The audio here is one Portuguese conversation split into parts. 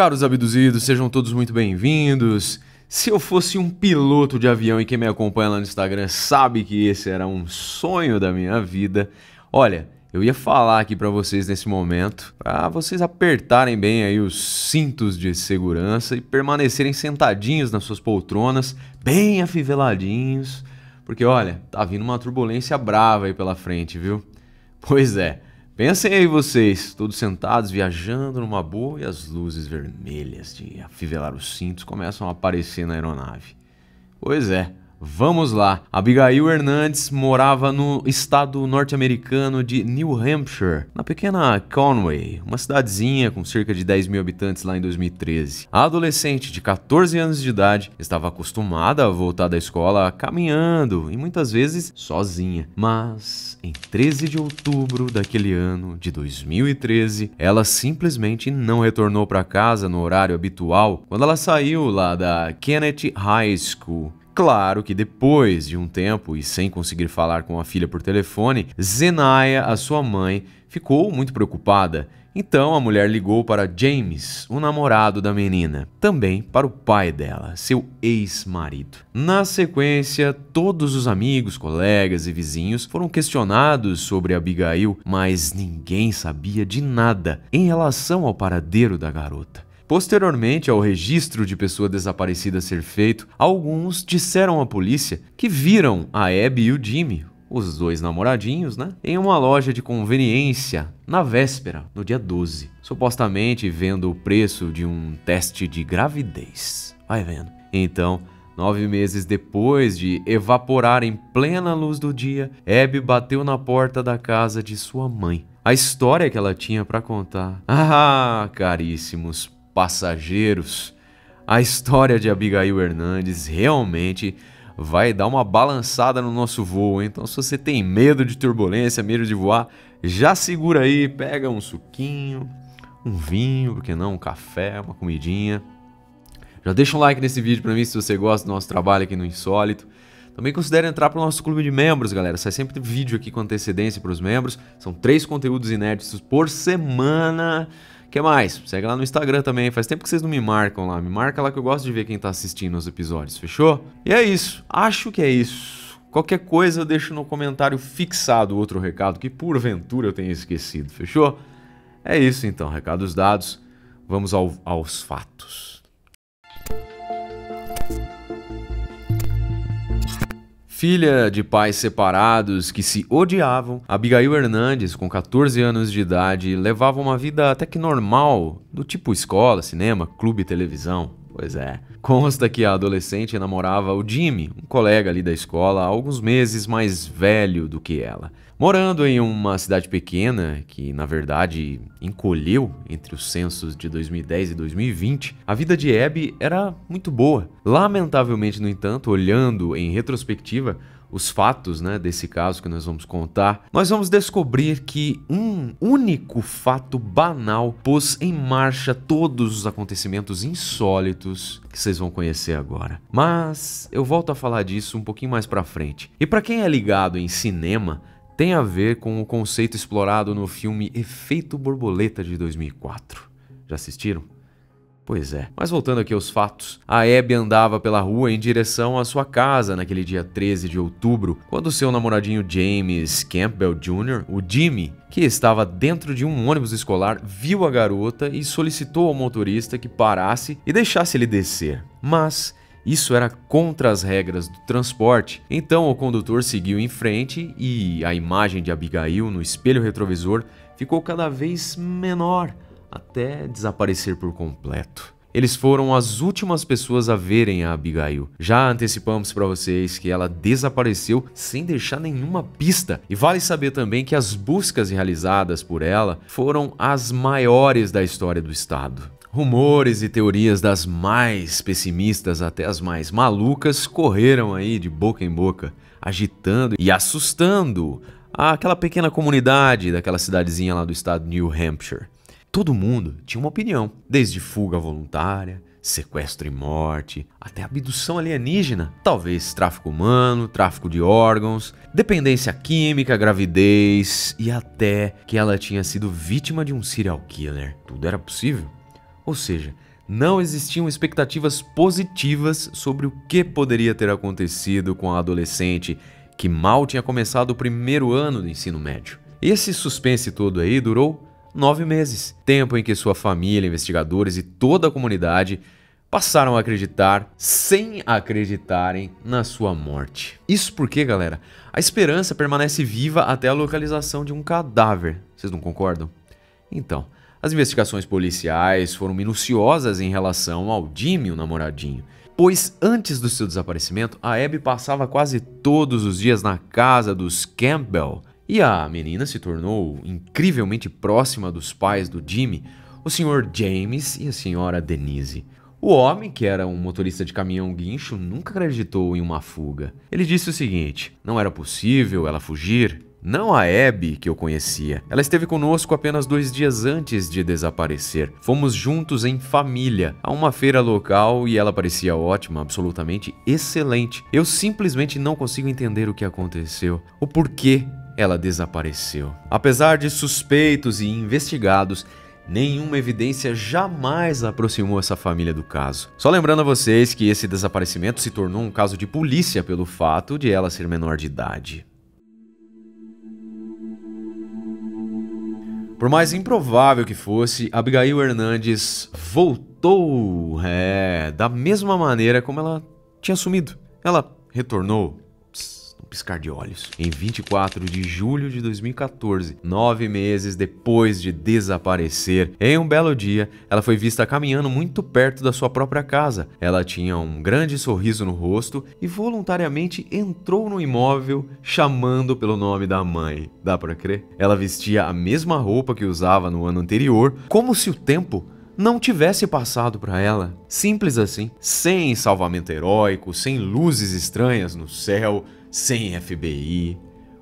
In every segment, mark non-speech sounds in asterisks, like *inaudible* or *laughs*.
Caros abduzidos, sejam todos muito bem-vindos. Se eu fosse um piloto de avião e quem me acompanha lá no Instagram sabe que esse era um sonho da minha vida, olha, eu ia falar aqui para vocês nesse momento, para vocês apertarem bem aí os cintos de segurança e permanecerem sentadinhos nas suas poltronas, bem afiveladinhos, porque olha, tá vindo uma turbulência brava aí pela frente, viu? Pois é. Pensem aí vocês, todos sentados, viajando numa boa e as luzes vermelhas de afivelar os cintos começam a aparecer na aeronave. Pois é, Vamos lá. Abigail Hernandes morava no estado norte-americano de New Hampshire, na pequena Conway, uma cidadezinha com cerca de 10 mil habitantes lá em 2013. A adolescente de 14 anos de idade estava acostumada a voltar da escola caminhando e muitas vezes sozinha. Mas em 13 de outubro daquele ano de 2013, ela simplesmente não retornou para casa no horário habitual quando ela saiu lá da Kenneth High School Claro que depois de um tempo e sem conseguir falar com a filha por telefone, Zenaya, a sua mãe, ficou muito preocupada. Então a mulher ligou para James, o namorado da menina, também para o pai dela, seu ex-marido. Na sequência, todos os amigos, colegas e vizinhos foram questionados sobre Abigail, mas ninguém sabia de nada em relação ao paradeiro da garota. Posteriormente ao registro de pessoa desaparecida ser feito, alguns disseram à polícia que viram a Abby e o Jimmy, os dois namoradinhos, né, em uma loja de conveniência na véspera, no dia 12, supostamente vendo o preço de um teste de gravidez. Vai vendo. Então, Nove meses depois de evaporar em plena luz do dia, Abby bateu na porta da casa de sua mãe. A história que ela tinha para contar. *laughs* Ah, caríssimos, passageiros, a história de Abigail Hernandes realmente vai dar uma balançada no nosso voo. Então, se você tem medo de turbulência, medo de voar, já segura aí, pega um suquinho, um vinho, porque não, um café, uma comidinha. Já deixa um like nesse vídeo para mim se você gosta do nosso trabalho aqui no Insólito. Também considere entrar para o nosso clube de membros, galera. Sai sempre vídeo aqui com antecedência para os membros. São três conteúdos inéditos por semana que mais? Segue lá no Instagram também. Faz tempo que vocês não me marcam lá. Me marca lá que eu gosto de ver quem tá assistindo os episódios, fechou? E é isso. Acho que é isso. Qualquer coisa eu deixo no comentário fixado outro recado que porventura eu tenha esquecido, fechou? É isso então, recados dados. Vamos ao, aos fatos. Filha de pais separados que se odiavam, Abigail Hernandes, com 14 anos de idade, levava uma vida até que normal, do tipo escola, cinema, clube e televisão. Pois é. Consta que a adolescente namorava o Jimmy, um colega ali da escola, alguns meses mais velho do que ela. Morando em uma cidade pequena, que na verdade encolheu entre os censos de 2010 e 2020, a vida de Abby era muito boa. Lamentavelmente, no entanto, olhando em retrospectiva, os fatos né, desse caso que nós vamos contar, nós vamos descobrir que um único fato banal pôs em marcha todos os acontecimentos insólitos que vocês vão conhecer agora. Mas eu volto a falar disso um pouquinho mais pra frente. E para quem é ligado em cinema, tem a ver com o conceito explorado no filme Efeito Borboleta de 2004. Já assistiram? Pois é. Mas voltando aqui aos fatos, a Abby andava pela rua em direção à sua casa naquele dia 13 de outubro, quando seu namoradinho James Campbell Jr., o Jimmy, que estava dentro de um ônibus escolar, viu a garota e solicitou ao motorista que parasse e deixasse ele descer. Mas isso era contra as regras do transporte, então o condutor seguiu em frente e a imagem de Abigail no espelho retrovisor ficou cada vez menor até desaparecer por completo. Eles foram as últimas pessoas a verem a Abigail. Já antecipamos para vocês que ela desapareceu sem deixar nenhuma pista. E vale saber também que as buscas realizadas por ela foram as maiores da história do estado. Rumores e teorias das mais pessimistas até as mais malucas correram aí de boca em boca, agitando e assustando aquela pequena comunidade daquela cidadezinha lá do estado New Hampshire. Todo mundo tinha uma opinião, desde fuga voluntária, sequestro e morte, até abdução alienígena, talvez tráfico humano, tráfico de órgãos, dependência química, gravidez e até que ela tinha sido vítima de um serial killer. Tudo era possível. Ou seja, não existiam expectativas positivas sobre o que poderia ter acontecido com a adolescente que mal tinha começado o primeiro ano do ensino médio. Esse suspense todo aí durou nove meses tempo em que sua família, investigadores e toda a comunidade passaram a acreditar sem acreditarem na sua morte. Isso porque, galera, a esperança permanece viva até a localização de um cadáver. Vocês não concordam? Então, as investigações policiais foram minuciosas em relação ao Jimmy, o namoradinho. Pois antes do seu desaparecimento, a Abby passava quase todos os dias na casa dos Campbell. E a menina se tornou incrivelmente próxima dos pais do Jimmy, o Sr. James e a Sra. Denise. O homem, que era um motorista de caminhão guincho, nunca acreditou em uma fuga. Ele disse o seguinte: não era possível ela fugir. Não a Abby que eu conhecia. Ela esteve conosco apenas dois dias antes de desaparecer. Fomos juntos em família a uma feira local e ela parecia ótima, absolutamente excelente. Eu simplesmente não consigo entender o que aconteceu, o porquê ela desapareceu. Apesar de suspeitos e investigados, Nenhuma evidência jamais aproximou essa família do caso. Só lembrando a vocês que esse desaparecimento se tornou um caso de polícia pelo fato de ela ser menor de idade. Por mais improvável que fosse, Abigail Hernandes voltou, é, da mesma maneira como ela tinha sumido. Ela retornou piscar de olhos. Em 24 de julho de 2014, nove meses depois de desaparecer, em um belo dia, ela foi vista caminhando muito perto da sua própria casa. Ela tinha um grande sorriso no rosto e voluntariamente entrou no imóvel chamando pelo nome da mãe. Dá para crer? Ela vestia a mesma roupa que usava no ano anterior, como se o tempo não tivesse passado para ela. Simples assim, sem salvamento heróico, sem luzes estranhas no céu, sem FBI.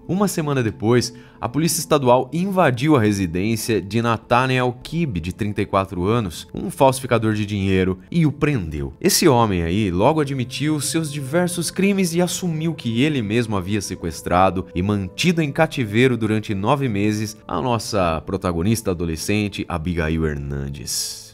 Uma semana depois, a polícia estadual invadiu a residência de Nathaniel Kibb, de 34 anos, um falsificador de dinheiro, e o prendeu. Esse homem aí logo admitiu seus diversos crimes e assumiu que ele mesmo havia sequestrado e mantido em cativeiro durante nove meses a nossa protagonista adolescente, Abigail Hernandes.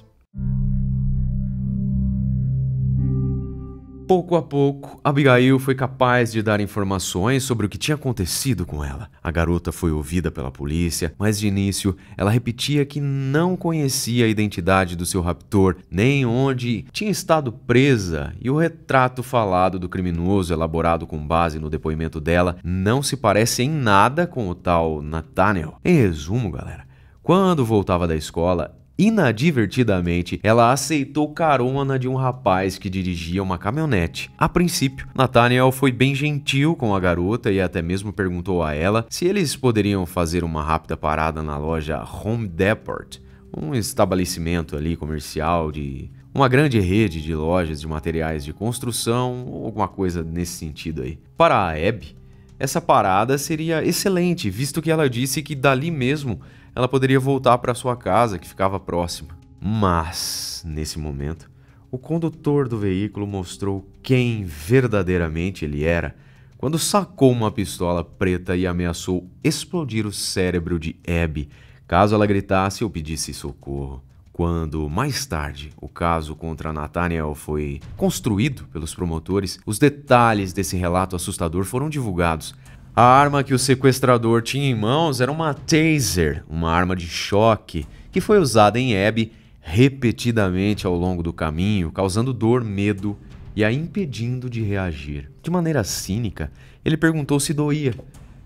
Pouco a pouco, Abigail foi capaz de dar informações sobre o que tinha acontecido com ela. A garota foi ouvida pela polícia, mas de início ela repetia que não conhecia a identidade do seu raptor, nem onde tinha estado presa, e o retrato falado do criminoso, elaborado com base no depoimento dela, não se parece em nada com o tal Nathaniel. Em resumo, galera, quando voltava da escola, Inadvertidamente, ela aceitou carona de um rapaz que dirigia uma caminhonete. A princípio, Nathaniel foi bem gentil com a garota e até mesmo perguntou a ela se eles poderiam fazer uma rápida parada na loja Home Depot, um estabelecimento ali comercial de uma grande rede de lojas de materiais de construção ou alguma coisa nesse sentido aí. Para a Abby, essa parada seria excelente, visto que ela disse que dali mesmo ela poderia voltar para sua casa, que ficava próxima. Mas, nesse momento, o condutor do veículo mostrou quem verdadeiramente ele era quando sacou uma pistola preta e ameaçou explodir o cérebro de Abby caso ela gritasse ou pedisse socorro. Quando, mais tarde, o caso contra Nathaniel foi construído pelos promotores, os detalhes desse relato assustador foram divulgados, a arma que o sequestrador tinha em mãos era uma taser, uma arma de choque, que foi usada em Abby repetidamente ao longo do caminho, causando dor, medo e a impedindo de reagir. De maneira cínica, ele perguntou se doía.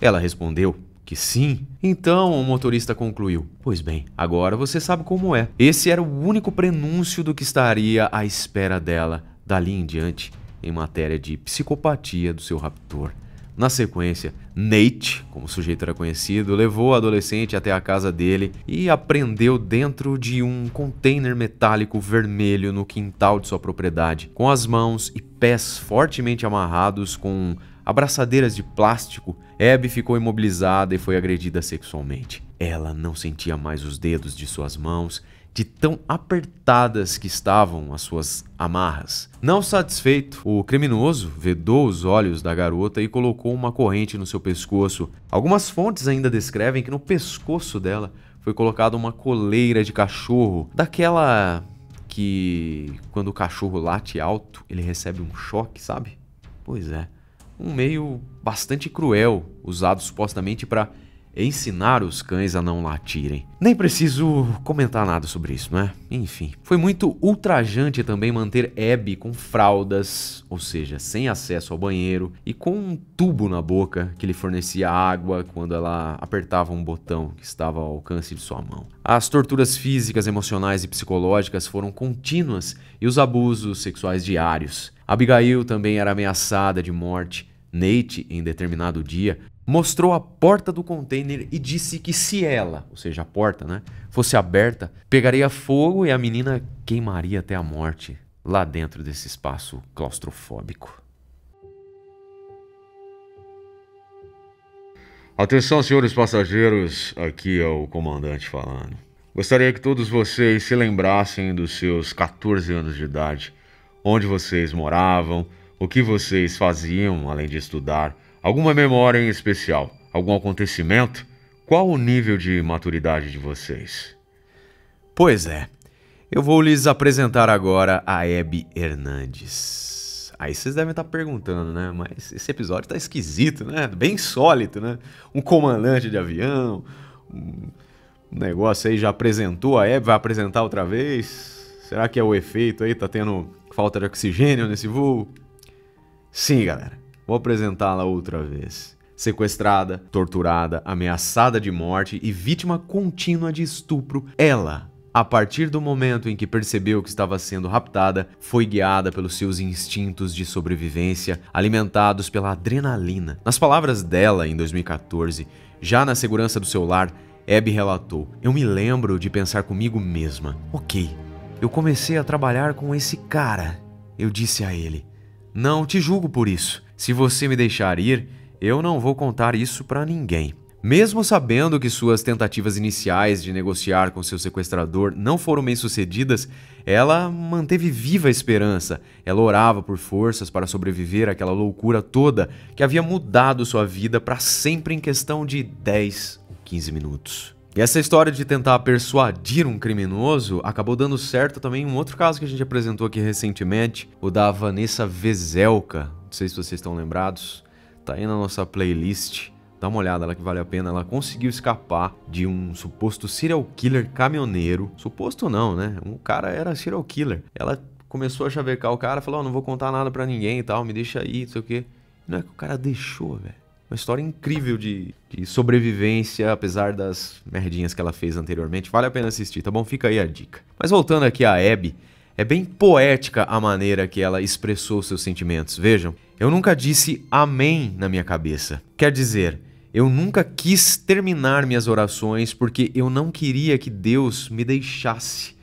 Ela respondeu que sim. Então o motorista concluiu: Pois bem, agora você sabe como é. Esse era o único prenúncio do que estaria à espera dela dali em diante em matéria de psicopatia do seu raptor. Na sequência, Nate, como o sujeito era conhecido, levou o adolescente até a casa dele e a prendeu dentro de um container metálico vermelho no quintal de sua propriedade, com as mãos e pés fortemente amarrados com abraçadeiras de plástico. Abby ficou imobilizada e foi agredida sexualmente. Ela não sentia mais os dedos de suas mãos de tão apertadas que estavam as suas amarras. Não satisfeito, o criminoso vedou os olhos da garota e colocou uma corrente no seu pescoço. Algumas fontes ainda descrevem que no pescoço dela foi colocada uma coleira de cachorro, daquela que quando o cachorro late alto, ele recebe um choque, sabe? Pois é. Um meio bastante cruel, usado supostamente para ensinar os cães a não latirem. Nem preciso comentar nada sobre isso, não é? Enfim, foi muito ultrajante também manter Abby com fraldas, ou seja, sem acesso ao banheiro e com um tubo na boca que lhe fornecia água quando ela apertava um botão que estava ao alcance de sua mão. As torturas físicas, emocionais e psicológicas foram contínuas e os abusos sexuais diários. Abigail também era ameaçada de morte. Nate, em determinado dia, mostrou a porta do container e disse que se ela, ou seja, a porta, né, fosse aberta, pegaria fogo e a menina queimaria até a morte lá dentro desse espaço claustrofóbico. Atenção, senhores passageiros, aqui é o comandante falando. Gostaria que todos vocês se lembrassem dos seus 14 anos de idade, onde vocês moravam, o que vocês faziam além de estudar Alguma memória em especial? Algum acontecimento? Qual o nível de maturidade de vocês? Pois é. Eu vou lhes apresentar agora a Hebe Hernandes. Aí vocês devem estar perguntando, né? Mas esse episódio tá esquisito, né? Bem sólido, né? Um comandante de avião, um negócio aí já apresentou a Hebe, vai apresentar outra vez. Será que é o efeito aí? Tá tendo falta de oxigênio nesse voo? Sim, galera. Vou apresentá-la outra vez. Sequestrada, torturada, ameaçada de morte e vítima contínua de estupro, ela, a partir do momento em que percebeu que estava sendo raptada, foi guiada pelos seus instintos de sobrevivência, alimentados pela adrenalina. Nas palavras dela, em 2014, já na segurança do seu lar, Abby relatou: Eu me lembro de pensar comigo mesma: Ok, eu comecei a trabalhar com esse cara. Eu disse a ele: Não te julgo por isso. Se você me deixar ir, eu não vou contar isso para ninguém. Mesmo sabendo que suas tentativas iniciais de negociar com seu sequestrador não foram bem-sucedidas, ela manteve viva a esperança. Ela orava por forças para sobreviver àquela loucura toda que havia mudado sua vida para sempre em questão de 10 ou 15 minutos. E essa história de tentar persuadir um criminoso acabou dando certo também em um outro caso que a gente apresentou aqui recentemente, o da Vanessa Vezelka, não sei se vocês estão lembrados. Tá aí na nossa playlist. Dá uma olhada lá que vale a pena. Ela conseguiu escapar de um suposto serial killer caminhoneiro. Suposto não, né? Um cara era serial killer. Ela começou a chavecar o cara, falou: oh, não vou contar nada para ninguém e tal, me deixa aí, não sei o quê. Não é que o cara deixou, velho. Uma história incrível de, de, sobrevivência, apesar das merdinhas que ela fez anteriormente. Vale a pena assistir, tá bom? Fica aí a dica. Mas voltando aqui a Abby, é bem poética a maneira que ela expressou seus sentimentos. Vejam, eu nunca disse amém na minha cabeça. Quer dizer, eu nunca quis terminar minhas orações porque eu não queria que Deus me deixasse.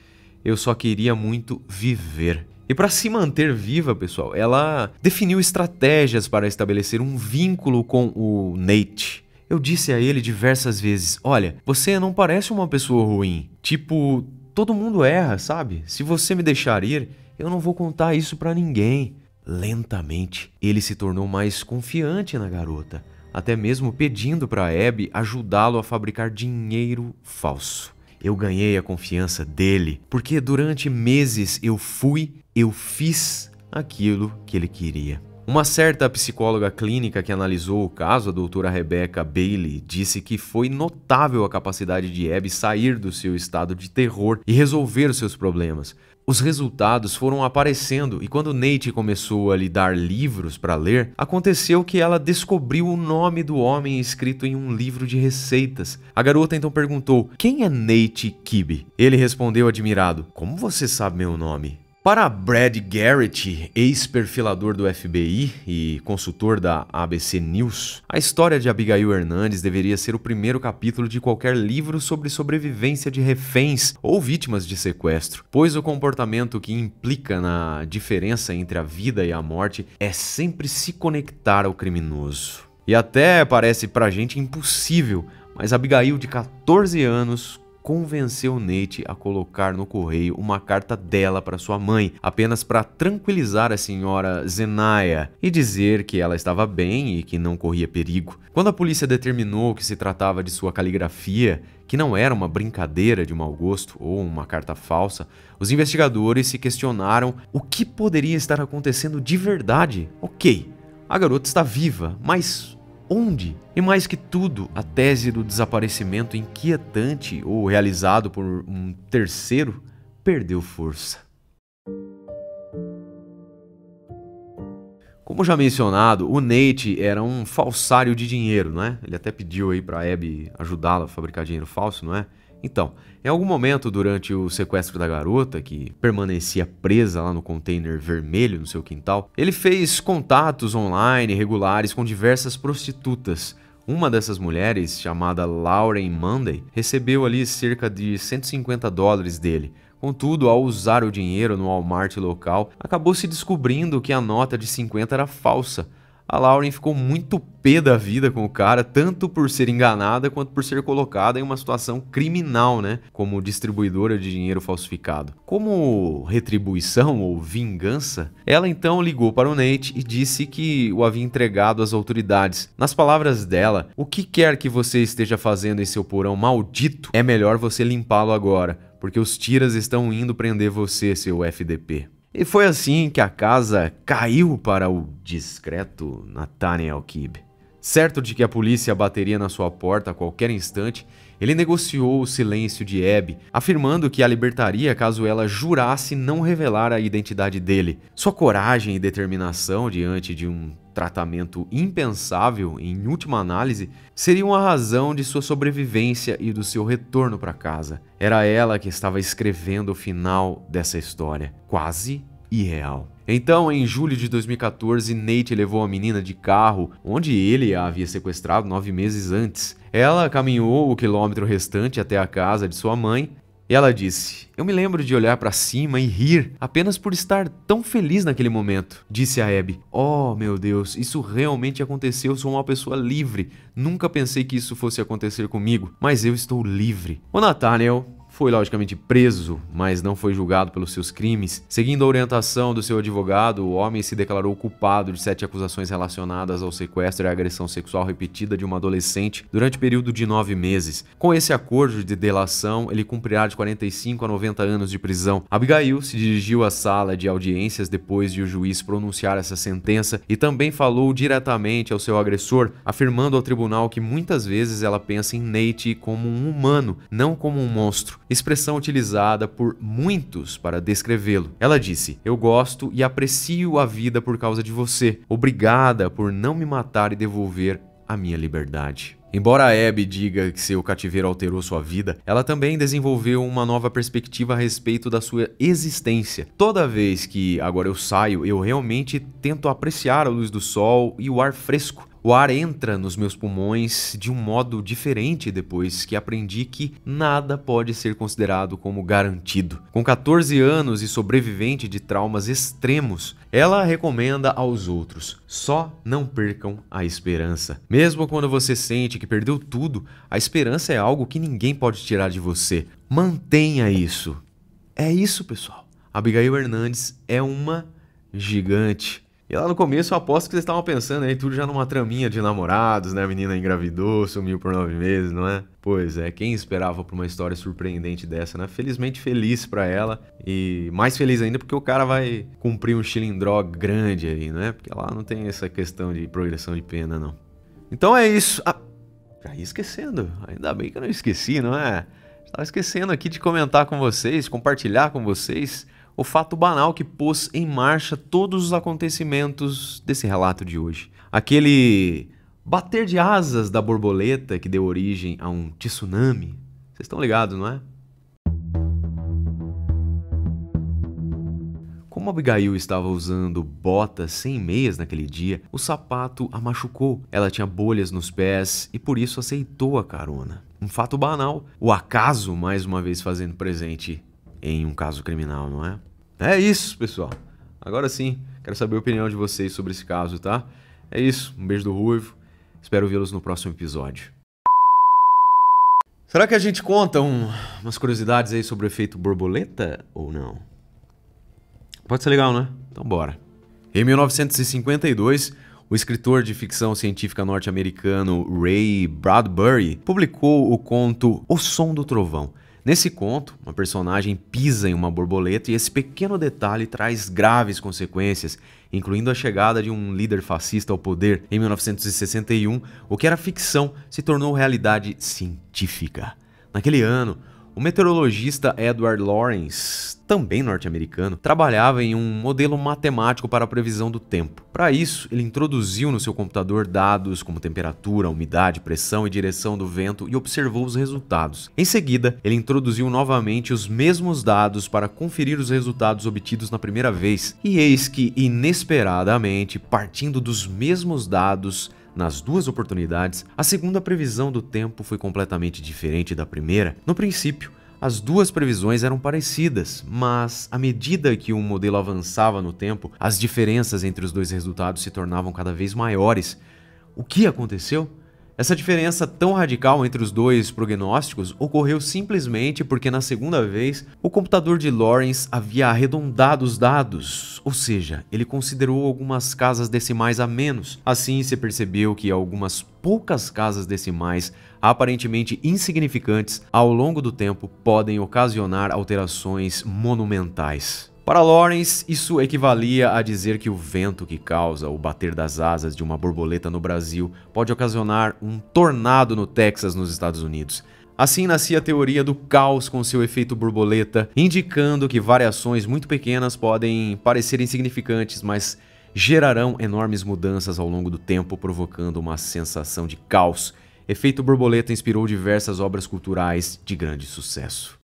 Eu só queria muito viver. E para se manter viva, pessoal, ela definiu estratégias para estabelecer um vínculo com o Nate. Eu disse a ele diversas vezes: Olha, você não parece uma pessoa ruim. Tipo, Todo mundo erra, sabe? Se você me deixar ir, eu não vou contar isso para ninguém. Lentamente, ele se tornou mais confiante na garota, até mesmo pedindo para Abby ajudá-lo a fabricar dinheiro falso. Eu ganhei a confiança dele porque durante meses eu fui, eu fiz aquilo que ele queria. Uma certa psicóloga clínica que analisou o caso, a doutora Rebecca Bailey, disse que foi notável a capacidade de Abby sair do seu estado de terror e resolver os seus problemas. Os resultados foram aparecendo e quando Nate começou a lhe dar livros para ler, aconteceu que ela descobriu o nome do homem escrito em um livro de receitas. A garota então perguntou: Quem é Nate Kibbe? Ele respondeu admirado: Como você sabe meu nome? Para Brad Garrett, ex-perfilador do FBI e consultor da ABC News, a história de Abigail Hernandes deveria ser o primeiro capítulo de qualquer livro sobre sobrevivência de reféns ou vítimas de sequestro, pois o comportamento que implica na diferença entre a vida e a morte é sempre se conectar ao criminoso. E até parece pra gente impossível, mas Abigail, de 14 anos, convenceu Nate a colocar no correio uma carta dela para sua mãe, apenas para tranquilizar a senhora Zenaya e dizer que ela estava bem e que não corria perigo. Quando a polícia determinou que se tratava de sua caligrafia, que não era uma brincadeira de mau gosto ou uma carta falsa, os investigadores se questionaram o que poderia estar acontecendo de verdade. Ok, a garota está viva, mas onde? E mais que tudo, a tese do desaparecimento inquietante ou realizado por um terceiro perdeu força. Como já mencionado, o Nate era um falsário de dinheiro, não é? Ele até pediu aí para Abby ajudá-la a fabricar dinheiro falso, não é? Então, em algum momento durante o sequestro da garota, que permanecia presa lá no container vermelho no seu quintal, ele fez contatos online regulares com diversas prostitutas. Uma dessas mulheres, chamada Lauren Monday, recebeu ali cerca de 150 dólares dele, Contudo, ao usar o dinheiro no Walmart local, acabou se descobrindo que a nota de 50 era falsa. A Lauren ficou muito pé da vida com o cara, tanto por ser enganada quanto por ser colocada em uma situação criminal, né? Como distribuidora de dinheiro falsificado. Como retribuição ou vingança, ela então ligou para o Nate e disse que o havia entregado às autoridades. Nas palavras dela, o que quer que você esteja fazendo em seu porão maldito, é melhor você limpá-lo agora porque os tiras estão indo prender você, seu FDP. E foi assim que a casa caiu para o discreto Nathaniel Kibb. Certo de que a polícia bateria na sua porta a qualquer instante, ele negociou o silêncio de Abby, afirmando que a libertaria caso ela jurasse não revelar a identidade dele. Sua coragem e determinação diante de um tratamento impensável, em última análise, seriam a razão de sua sobrevivência e do seu retorno para casa. Era ela que estava escrevendo o final dessa história, quase irreal. Então, em julho de 2014, Nate levou a menina de carro, onde ele a havia sequestrado nove meses antes. Ela caminhou o quilômetro restante até a casa de sua mãe e ela disse: Eu me lembro de olhar para cima e rir apenas por estar tão feliz naquele momento. Disse a Abby: Oh, meu Deus, isso realmente aconteceu. Sou uma pessoa livre. Nunca pensei que isso fosse acontecer comigo, mas eu estou livre. O Nathaniel foi logicamente preso, mas não foi julgado pelos seus crimes. Seguindo a orientação do seu advogado, o homem se declarou culpado de sete acusações relacionadas ao sequestro e agressão sexual repetida de uma adolescente durante o período de nove meses. Com esse acordo de delação, ele cumprirá de 45 a 90 anos de prisão. Abigail se dirigiu à sala de audiências depois de o juiz pronunciar essa sentença e também falou diretamente ao seu agressor, afirmando ao tribunal que muitas vezes ela pensa em Nate como um humano, não como um monstro expressão utilizada por muitos para descrevê-lo. Ela disse: Eu gosto e aprecio a vida por causa de você. Obrigada por não me matar e devolver a minha liberdade. Embora a Abby diga que seu cativeiro alterou sua vida, ela também desenvolveu uma nova perspectiva a respeito da sua existência. Toda vez que agora eu saio, eu realmente tento apreciar a luz do sol e o ar fresco. O ar entra nos meus pulmões de um modo diferente depois que aprendi que nada pode ser considerado como garantido. Com 14 anos e sobrevivente de traumas extremos, ela recomenda aos outros: só não percam a esperança. Mesmo quando você sente que perdeu tudo, a esperança é algo que ninguém pode tirar de você. Mantenha isso. É isso, pessoal. Abigail Hernandes é uma gigante. E lá no começo eu aposto que vocês estavam pensando aí tudo já numa traminha de namorados, né? A menina engravidou, sumiu por nove meses, não é? Pois é, quem esperava por uma história surpreendente dessa, né? Felizmente feliz para ela e mais feliz ainda porque o cara vai cumprir um chilindró grande aí, né? Porque lá não tem essa questão de progressão de pena, não. Então é isso. Ah, já ia esquecendo. Ainda bem que eu não esqueci, não é? Estava esquecendo aqui de comentar com vocês, compartilhar com vocês o fato banal que pôs em marcha todos os acontecimentos desse relato de hoje. Aquele bater de asas da borboleta que deu origem a um tsunami. Vocês estão ligados, não é? Como Abigail estava usando botas sem meias naquele dia, o sapato a machucou. Ela tinha bolhas nos pés e por isso aceitou a carona. Um fato banal. O acaso, mais uma vez, fazendo presente em um caso criminal, não é? É isso, pessoal. Agora sim, quero saber a opinião de vocês sobre esse caso, tá? É isso, um beijo do Ruivo. Espero vê-los no próximo episódio. Será que a gente conta um, umas curiosidades aí sobre o efeito borboleta ou não? Pode ser legal, né? Então bora. Em 1952, o escritor de ficção científica norte-americano Ray Bradbury publicou o conto O Som do Trovão. Nesse conto, uma personagem pisa em uma borboleta e esse pequeno detalhe traz graves consequências, incluindo a chegada de um líder fascista ao poder em 1961. O que era ficção se tornou realidade científica. Naquele ano, o meteorologista Edward Lawrence, também norte-americano, trabalhava em um modelo matemático para a previsão do tempo. Para isso, ele introduziu no seu computador dados como temperatura, umidade, pressão e direção do vento e observou os resultados. Em seguida, ele introduziu novamente os mesmos dados para conferir os resultados obtidos na primeira vez. E eis que, inesperadamente, partindo dos mesmos dados, nas duas oportunidades, a segunda previsão do tempo foi completamente diferente da primeira. No princípio, as duas previsões eram parecidas, mas à medida que o modelo avançava no tempo, as diferenças entre os dois resultados se tornavam cada vez maiores. O que aconteceu? Essa diferença tão radical entre os dois prognósticos ocorreu simplesmente porque na segunda vez o computador de Lawrence havia arredondado os dados, ou seja, ele considerou algumas casas decimais a menos. Assim se percebeu que algumas poucas casas decimais aparentemente insignificantes ao longo do tempo podem ocasionar alterações monumentais. Para Lawrence, isso equivalia a dizer que o vento que causa o bater das asas de uma borboleta no Brasil pode ocasionar um tornado no Texas, nos Estados Unidos. Assim nascia a teoria do caos com seu efeito borboleta, indicando que variações muito pequenas podem parecer insignificantes, mas gerarão enormes mudanças ao longo do tempo, provocando uma sensação de caos. Efeito borboleta inspirou diversas obras culturais de grande sucesso.